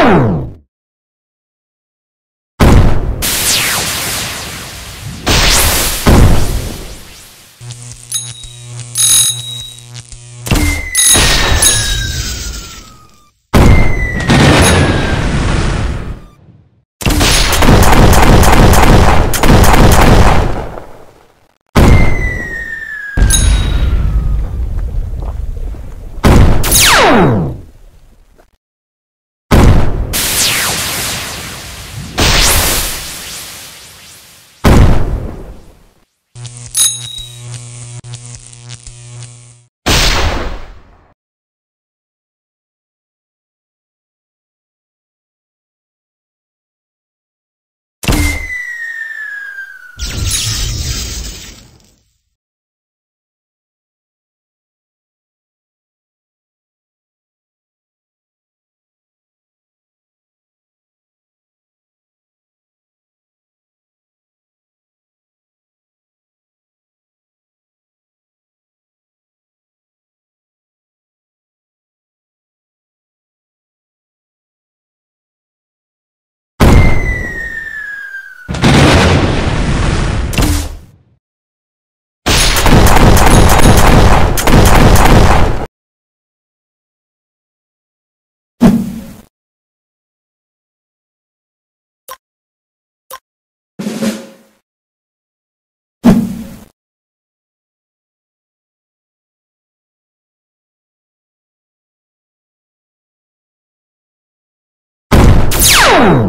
Oh! Boom!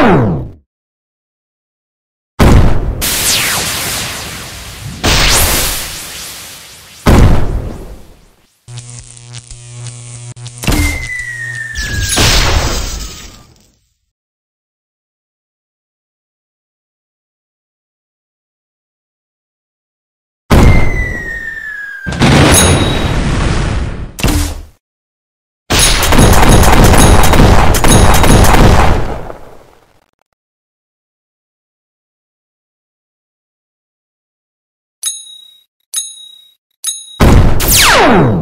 Boom! Boom!